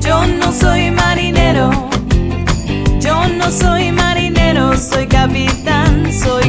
Yo no soy marinero, yo no soy marinero, soy capitán, soy